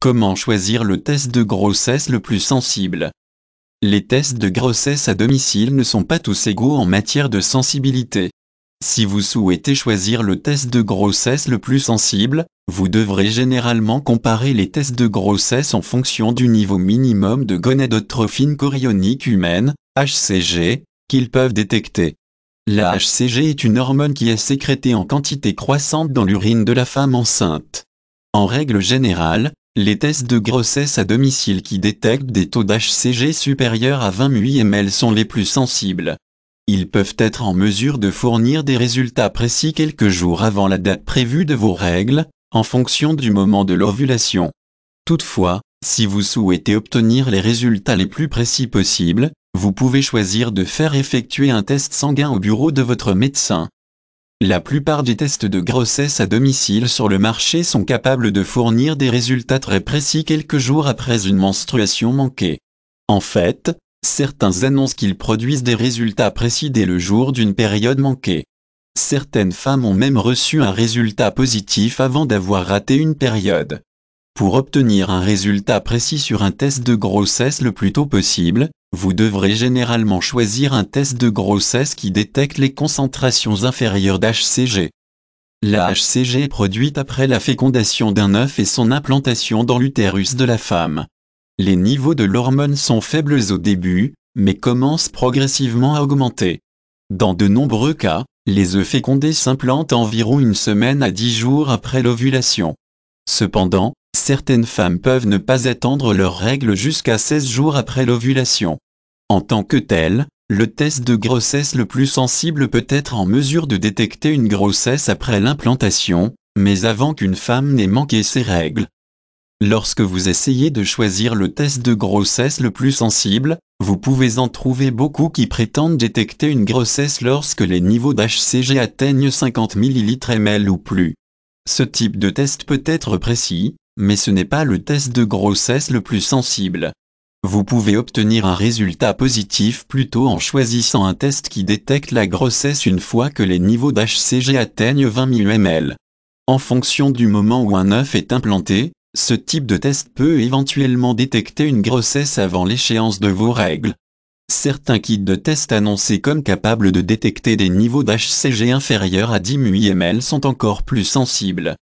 Comment choisir le test de grossesse le plus sensible? Les tests de grossesse à domicile ne sont pas tous égaux en matière de sensibilité. Si vous souhaitez choisir le test de grossesse le plus sensible, vous devrez généralement comparer les tests de grossesse en fonction du niveau minimum de gonadotrophine chorionique humaine, HCG, qu'ils peuvent détecter. La HCG est une hormone qui est sécrétée en quantité croissante dans l'urine de la femme enceinte. En règle générale, les tests de grossesse à domicile qui détectent des taux d'HCG supérieurs à 20 ml sont les plus sensibles. Ils peuvent être en mesure de fournir des résultats précis quelques jours avant la date prévue de vos règles, en fonction du moment de l'ovulation. Toutefois, si vous souhaitez obtenir les résultats les plus précis possibles, vous pouvez choisir de faire effectuer un test sanguin au bureau de votre médecin. La plupart des tests de grossesse à domicile sur le marché sont capables de fournir des résultats très précis quelques jours après une menstruation manquée. En fait, certains annoncent qu'ils produisent des résultats précis dès le jour d'une période manquée. Certaines femmes ont même reçu un résultat positif avant d'avoir raté une période. Pour obtenir un résultat précis sur un test de grossesse le plus tôt possible, vous devrez généralement choisir un test de grossesse qui détecte les concentrations inférieures d'HCG. La HCG est produite après la fécondation d'un œuf et son implantation dans l'utérus de la femme. Les niveaux de l'hormone sont faibles au début, mais commencent progressivement à augmenter. Dans de nombreux cas, les œufs fécondés s'implantent environ une semaine à dix jours après l'ovulation. Cependant, certaines femmes peuvent ne pas attendre leurs règles jusqu'à 16 jours après l'ovulation. En tant que tel, le test de grossesse le plus sensible peut être en mesure de détecter une grossesse après l'implantation, mais avant qu'une femme n'ait manqué ses règles. Lorsque vous essayez de choisir le test de grossesse le plus sensible, vous pouvez en trouver beaucoup qui prétendent détecter une grossesse lorsque les niveaux d'HCG atteignent 50 ml ml ou plus. Ce type de test peut être précis, mais ce n'est pas le test de grossesse le plus sensible. Vous pouvez obtenir un résultat positif plutôt en choisissant un test qui détecte la grossesse une fois que les niveaux d'HCG atteignent 20 000 ml. En fonction du moment où un œuf est implanté, ce type de test peut éventuellement détecter une grossesse avant l'échéance de vos règles. Certains kits de test annoncés comme capables de détecter des niveaux d'HCG inférieurs à 10 ml sont encore plus sensibles.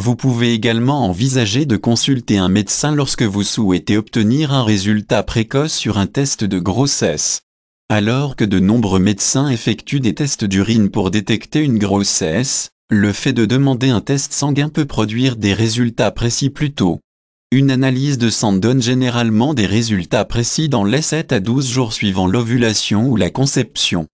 Vous pouvez également envisager de consulter un médecin lorsque vous souhaitez obtenir un résultat précoce sur un test de grossesse. Alors que de nombreux médecins effectuent des tests d'urine pour détecter une grossesse, le fait de demander un test sanguin peut produire des résultats précis plus tôt. Une analyse de sang donne généralement des résultats précis dans les 7 à 12 jours suivant l'ovulation ou la conception.